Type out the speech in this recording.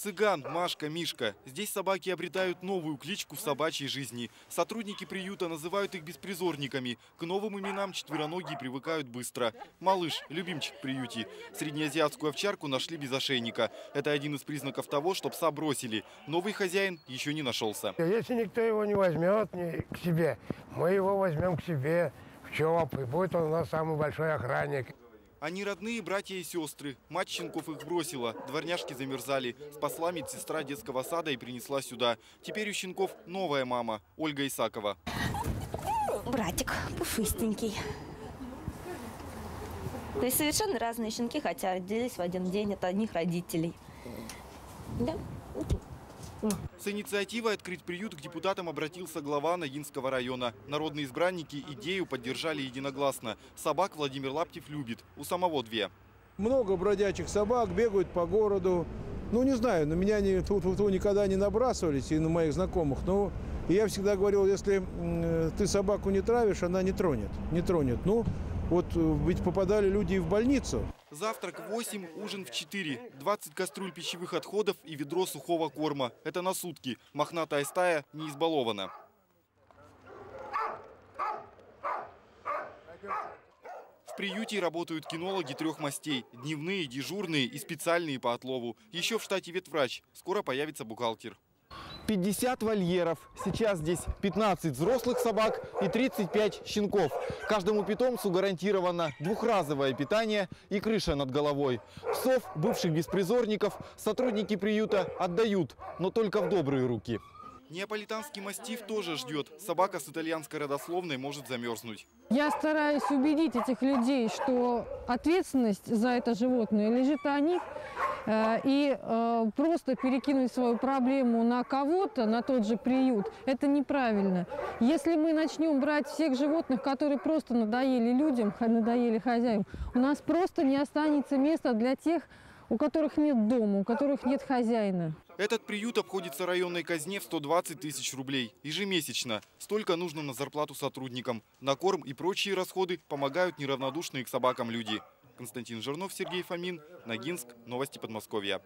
Цыган, Машка, Мишка. Здесь собаки обретают новую кличку в собачьей жизни. Сотрудники приюта называют их беспризорниками. К новым именам четвероногие привыкают быстро. Малыш, любимчик в приюте. Среднеазиатскую овчарку нашли без ошейника. Это один из признаков того, что пса бросили. Новый хозяин еще не нашелся. Если никто его не возьмет не к себе, мы его возьмем к себе в ЧОП, и будет он у нас самый большой охранник. Они родные братья и сестры. Мать щенков их бросила. Дворняжки замерзали. Спасла медсестра детского сада и принесла сюда. Теперь у щенков новая мама, Ольга Исакова. Братик пушистенький. То есть совершенно разные щенки, хотя родились в один день от одних родителей. Да? С инициативой открыть приют к депутатам обратился глава Ногинского района. Народные избранники идею поддержали единогласно. Собак Владимир Лаптев любит. У самого две. Много бродячих собак бегают по городу. Ну, не знаю, на меня не, тут, тут никогда не набрасывались и на моих знакомых. Но я всегда говорил, если э, ты собаку не травишь, она не тронет. Не тронет. Ну, вот э, ведь попадали люди и в больницу. Завтрак в 8, ужин в 4. 20 кастрюль пищевых отходов и ведро сухого корма. Это на сутки. Мохнатая стая не избалована. В приюте работают кинологи трех мастей. Дневные, дежурные и специальные по отлову. Еще в штате ветврач. Скоро появится бухгалтер. 50 вольеров. Сейчас здесь 15 взрослых собак и 35 щенков. Каждому питомцу гарантировано двухразовое питание и крыша над головой. Псов, бывших беспризорников, сотрудники приюта отдают, но только в добрые руки. Неаполитанский мастиф тоже ждет. Собака с итальянской родословной может замерзнуть. Я стараюсь убедить этих людей, что ответственность за это животное лежит на них. Э, и э, просто перекинуть свою проблему на кого-то, на тот же приют, это неправильно. Если мы начнем брать всех животных, которые просто надоели людям, надоели хозяевам, у нас просто не останется места для тех, у которых нет дома, у которых нет хозяина. Этот приют обходится районной казне в 120 тысяч рублей ежемесячно. Столько нужно на зарплату сотрудникам. На корм и прочие расходы помогают неравнодушные к собакам люди. Константин Жирнов, Сергей Фомин, Ногинск, Новости Подмосковья.